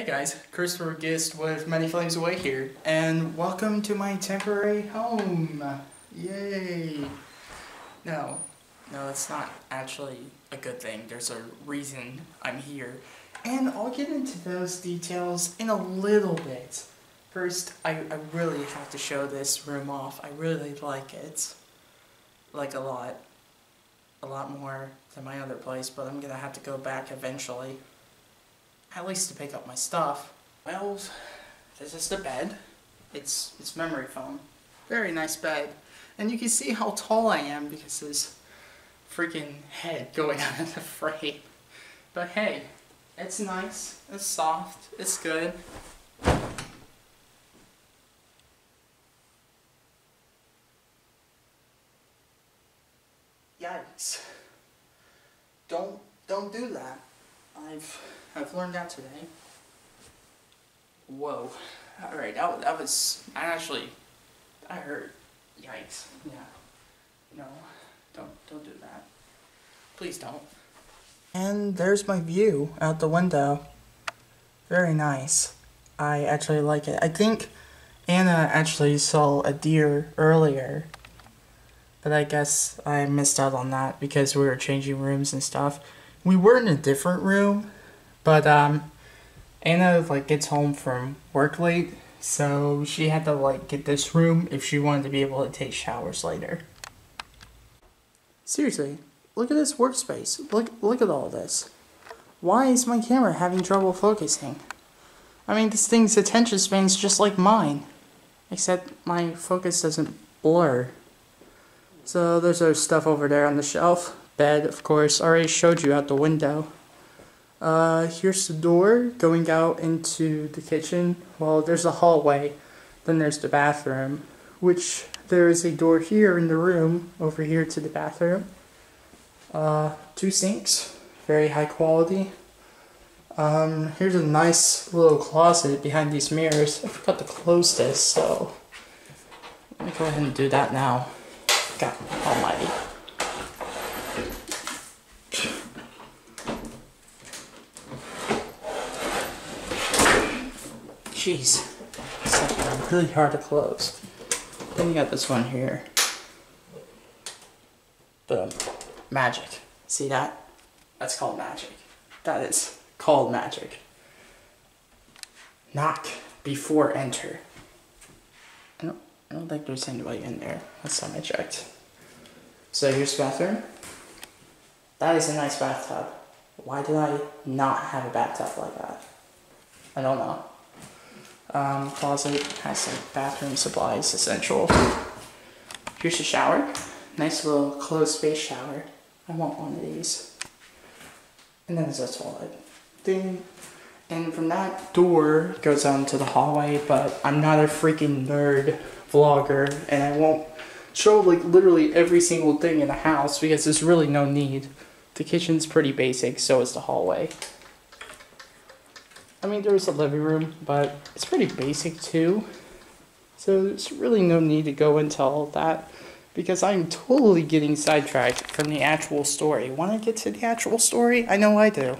Hey guys, Christopher Gist with Many Flames Away here, and welcome to my temporary home. Yay! No, no, it's not actually a good thing. There's a reason I'm here, and I'll get into those details in a little bit. First, I, I really have to show this room off. I really like it. Like a lot. A lot more than my other place, but I'm gonna have to go back eventually at least to pick up my stuff. Well, this is the bed. It's it's memory foam. Very nice bed. And you can see how tall I am because this freaking head going out of the frame. But hey, it's nice, it's soft, it's good. Yikes. Don't don't do that. I've I've learned that today. Whoa. Alright, that, that was I actually I hurt. Yikes. Yeah. No. Don't don't do that. Please don't. And there's my view out the window. Very nice. I actually like it. I think Anna actually saw a deer earlier. But I guess I missed out on that because we were changing rooms and stuff. We were in a different room, but um, Anna like gets home from work late, so she had to like get this room if she wanted to be able to take showers later. Seriously, look at this workspace. Look look at all this. Why is my camera having trouble focusing? I mean, this thing's attention span's just like mine, except my focus doesn't blur. So there's our stuff over there on the shelf bed, of course, already showed you out the window. Uh, here's the door going out into the kitchen. Well, there's a hallway, then there's the bathroom, which there is a door here in the room, over here to the bathroom. Uh, two sinks, very high quality. Um, here's a nice little closet behind these mirrors. I forgot to close this, so let me go ahead and do that now. God almighty. Jeez. Really hard to close. Then you got this one here. Boom. Magic. See that? That's called magic. That is called magic. Knock before enter. I don't, I don't think there's anybody in there. Last time I checked. So here's the bathroom. That is a nice bathtub. Why did I not have a bathtub like that? I don't know. Um, closet has some bathroom supplies, essential. Here's a shower. Nice little closed space shower. I want one of these. And then there's a toilet. Ding. And from that door goes out into the hallway, but I'm not a freaking nerd vlogger, and I won't show like literally every single thing in the house because there's really no need. The kitchen's pretty basic, so is the hallway. I mean, there is a living room, but it's pretty basic too. So there's really no need to go into all that because I'm totally getting sidetracked from the actual story. Want to get to the actual story? I know I do.